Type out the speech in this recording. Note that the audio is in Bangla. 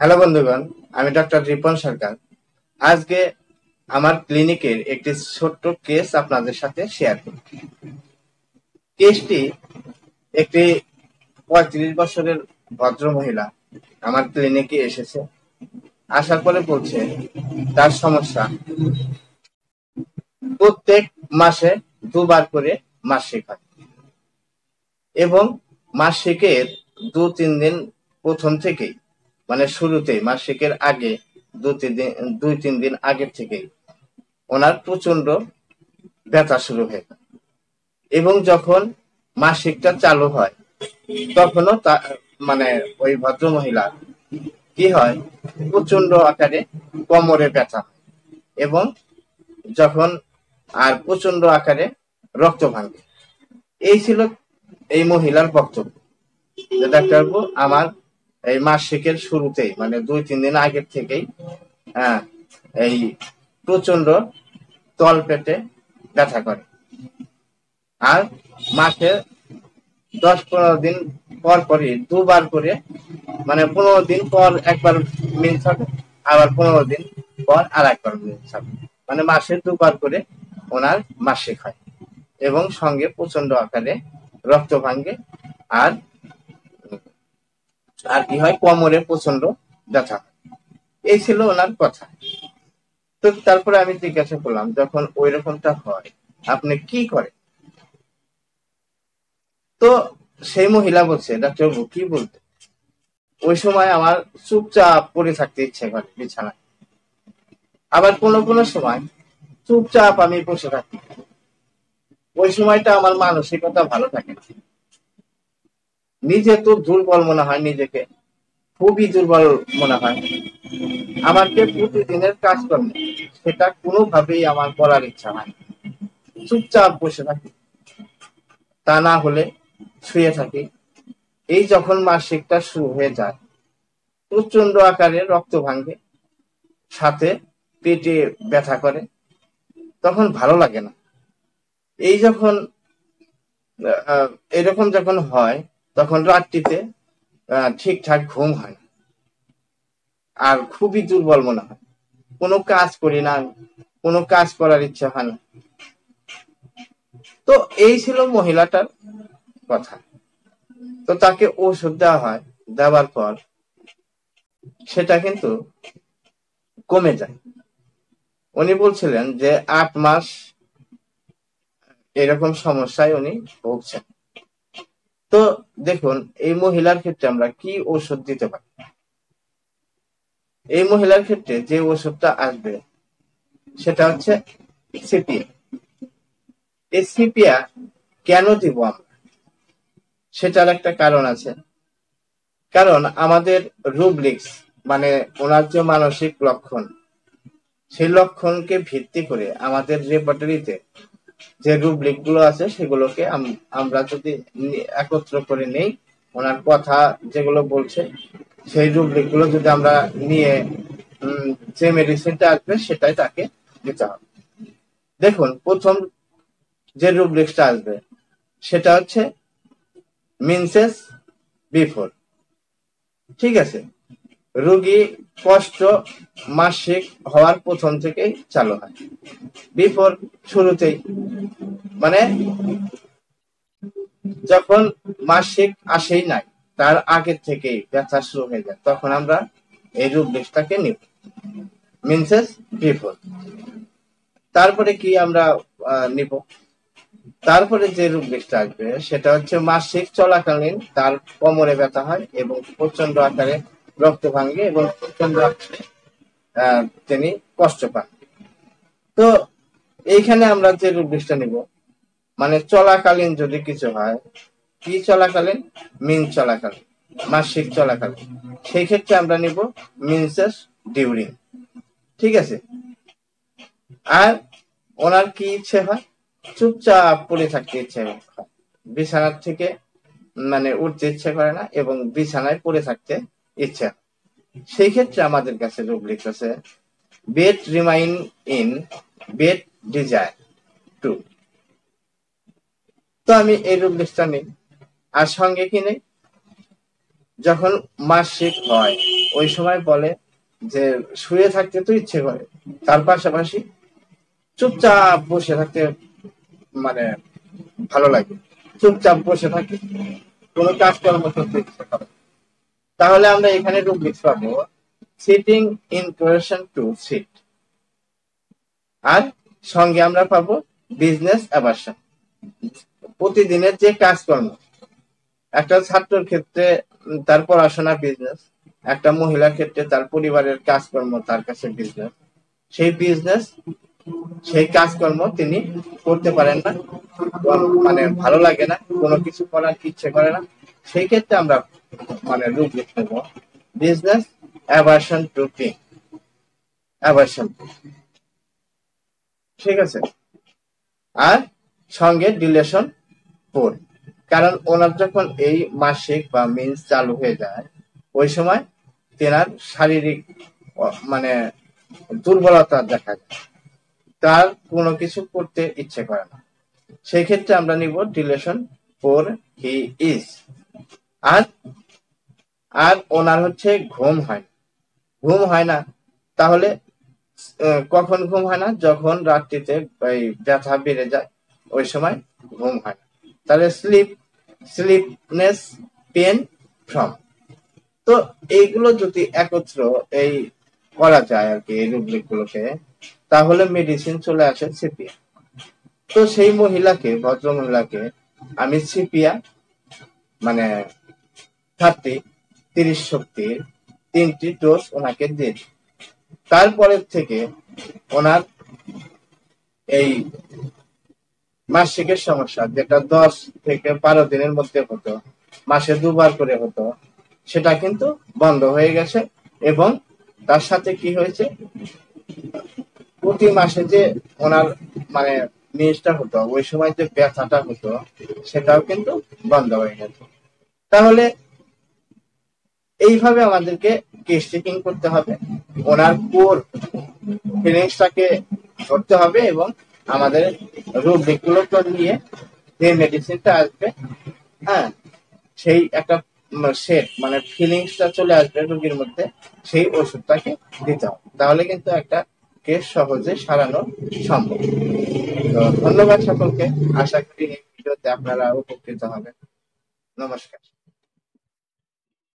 হ্যালো বন্ধুগণ, আমি ডক্টর রিপন সরকার। আজকে আমার ক্লিনিকের একটি ছোট্ট কেস আপনাদের সাথে শেয়ার করি কেসটি একটি পঁয়ত্রিশ বছরের ভদ্র মহিলা আমার ক্লিনিকে এসেছে। আসার পরে বলছে, তার সমস্যা। প্রত্যেক মাসে দুবার করে মাসিক হয়। এবং মাসিকের দু তিন দিন প্রথম থেকেই মানে শুরুতেই, মাসিকের আগে দু তিন দিন, দুই, তিন দিন আগের থেকেই ওনার প্রচণ্ড ব্যথা শুরু হয়ে। এবং যখন মাসিকটা চালু হয়, তখনও তা মানে ওই ভদ্র মহিলা কি হয় প্রচণ্ড আকারে কোমরে ব্যথা এবং যখন আর প্রচণ্ড আকারে রক্ত ভাঙে এই ছিল এই মহিলার বক্তব্য ডাক্তারবাবু, আমার এই মাসিকের শুরুতেই মানে দুই, তিন দিন আগের থেকেই হ্যাঁ এই প্রচণ্ড তল পেটে ব্যথা করে। আর মাসে দশ, পনেরো দিন পর পরই দুবার করে মানে পনেরো দিন পর একবার মিল থাকে, আবার পনেরো দিন পর আর একবার মিল থাকে। মানে মাসে দুবার করে ওনার মাসিক হয় এবং সঙ্গে প্রচণ্ড আকারে রক্ত ভাঙ্গে আর আর কি হয়, কোমরে প্রচণ্ড ব্যথা। এই ছিল ওনার কথা। তো তারপরে আমি জিজ্ঞাসা করলাম, যখন ওই রকমটা হয়, আপনি কি করেন? তো সেই মহিলা বলছে, ডাক্তার বাবু, কি বলতে? ওই সময় আমার চুপচাপ পড়ে থাকতে ইচ্ছে করে বিছানায়। আবার কোনো কোনো সময় চুপচাপ আমি বসে থাকি। ওই সময়টা আমার মানসিকতা ভালো থাকে। নিজে তো দুর্বল মনে হয়, নিজেকে। খুবই দুর্বল মনে হয়। আমাকে প্রতিদিনের কাজ করবে সেটা কোনোভাবেই আমার করার ইচ্ছা হয়। চুপচাপ বসে থাকি। তা না হলে শুয়ে থাকি। এই যখন মাসিকটা শুরু হয়ে যায় প্রচণ্ড আকারে রক্ত ভাঙে, সাথে পেটে ব্যথা করে, তখন ভালো লাগে না। এই যখন এরকম যখন হয় তখন রাত্রিতে ঠিকঠাক ঘুম হয় না। আর খুবই দুর্বল মনে হয়। কোনো কাজ করি না, কোনো কাজ করার ইচ্ছা হয় না। তো এই ছিল মহিলাটার কথা। তো তাকে ওষুধ দেওয়া হয়, দেওয়ার পর সেটা কিন্তু কমে যায়। উনি বলছিলেন যে আট মাস এরকম সমস্যায় উনি ভুগছেন। তো দেখুন, এই মহিলার ক্ষেত্রে আমরা কি ওষুধ দিতে পারি? এই মহিলার ক্ষেত্রে যে ওষুধটা আসবে, সেটা হচ্ছে সিপিয়া এই সিপিয়া কেন দিব আমরা? সেটার একটা কারণ আছে। কারণ আমাদের রুবলিক্স মানে ওনার যে মানসিক লক্ষণ, সেই লক্ষণকে ভিত্তি করে আমাদের রেপার্টরিতে যে রুব্রিকগুলো আছে সেগুলোকে আম- আমরা যদি একত্র করে নেই, ওনার কথা যেগুলো বলছে, সেই রুব্রিকগুলো যদি আমরা নিয়ে যে মেডিসিনটা আসবে সেটাই তাকে দিতে হবে। দেখুন, প্রথম যে রুব্রিক্সটা আসবে, সেটা হচ্ছে মিনসেস বিফোর। ঠিক আছে? রোগী কষ্ট মাসিক হওয়ার প্রথম থেকেই চালু হয়। বিফোর শুরুতেই। মানে যখন মাসিক আসেই নাই, তার আগের থেকেই ব্যথা শুরু হয়ে যায়, তখন আমরা এই রূপদেশটাকে নিব। মিনসেস বিফোর তারপরে কি আমরা নিব? তারপরে যে রূপদেশটা আসবে, সেটা হচ্ছে মাসিক চলাকালীন তার কোমরে ব্যথা হয় এবং প্রচণ্ড আকারে রক্ত ভাঙে এবং প্রচণ্ড তিনি কষ্ট পান। তো এইখানে আমরা যে রূপদেশটা নিব মানে চলাকালীন যদি কিছু হয়, কি চলাকালীন? মিন চলাকালীন, মাসিক চলাকালীন। সেই ক্ষেত্রে আমরা নিব মিনসেস ডিউরিং ঠিক আছে? আর ওনার কি ইচ্ছে হয়? চুপচাপ পড়ে থাকতে ইচ্ছে বিছানার থেকে মানে উঠতে ইচ্ছে করে না, এবং বিছানায় পড়ে থাকতে ইচ্ছে। সেই ক্ষেত্রে আমাদের কাছে রুব্রিক আছে bed remain in bed desire to তো আমি এই রুব্রিক্সটা নিই। আর সঙ্গে কি নেই? যখন মাসিক হয়, ওই সময় বলে যে, শুয়ে থাকতে তো ইচ্ছে করে। তার পাশাপাশি চুপচাপ বসে থাকতে মানে ভালো লাগে। চুপচাপ বসে থাকি কোনো কাজকর্ম করতে ইচ্ছে করে। তাহলে আমরা এখানে রুব্রিক্স পাবো সিটিং ইন টু সিট আর সঙ্গে আমরা পাবো বিজনেস অ্যাভার্সন প্রতিদিনের যে কাজকর্ম, একটা ছাত্রর ক্ষেত্রে তার পড়াশোনা বিজনেস একটা মহিলার ক্ষেত্রে তার পরিবারের কাজকর্ম তার কাছে বিজনেস সেই বিজনেস সেই কাজকর্ম তিনি করতে পারেন না। মানে ভালো লাগে না, কোনো কিছু করার ইচ্ছে করে না। সেই ক্ষেত্রে আমরা মানে রূপ লিখতে নেব। Business aversion to thing aversion ঠিক আছে? আর সঙ্গে ডিলেশন ফোর কারণ ওনার যখন এই মাসিক বা মিন্স চালু হয়ে যায়, ওই সময় তেনার শারীরিক মানে দুর্বলতা দেখা যায়। তার কোনো কিছু করতে ইচ্ছে করে না। সেই ক্ষেত্রে আমরা নিব ডিলেশন ফোর হি ইজ। আর আর ওনার হচ্ছে ঘুম হয় না। ঘুম হয় না, তাহলে কখন ঘুম হয় না? যখন রাত্রিতে এই ব্যথা বেড়ে যায়, ওই সময় ঘুম হয় না। তাহলে স্লিপ, স্লিপনেস পেন ফ্রম। তো এইগুলো যদি একত্র এই করা যায় আর কি, এই রুব্রিক গুলোকে তাহলে মেডিসিন চলে আসে সিপিয়া তো সেই মহিলাকে ভদ্র মহিলাকে আমি সিপিয়া মানে থার্টি, তিরিশ শক্তির তিনটি ডোজ ওনাকে দিই। তারপরের থেকে ওনার এই মাসিকের সমস্যা, যেটা দশ থেকে বারো দিনের মধ্যে হতো, মাসে দুবার করে হতো, সেটা কিন্তু বন্ধ হয়ে গেছে এবং তার সাথে কি হয়েছে প্রতি মাসে যে ওনার মানে জিনিসটা হতো, ওই সময় যে ব্যথাটা হতো, সেটাও কিন্তু বন্ধ হয়ে গেছে। তাহলে এইভাবে আমাদেরকে কেস চেকিং করতে হবে। ওনার কোর ফিলিংসটাকে ধরতে হবে এবং আমাদের রোগ দিকগুলোকে নিয়ে যে মেডিসিনটা আসবে হ্যাঁ সেই একটা সেট মানে ফিলিংসটা চলে আসবে রোগীর মধ্যে, সেই ওষুধটাকে দিতে হবে। তাহলে কিন্তু একটা কেস সহজে সারানো সম্ভব। তো ধন্যবাদ সকলকে। আশা করি এই ভিডিওতে আপনারা উপকৃত হবেন। নমস্কার।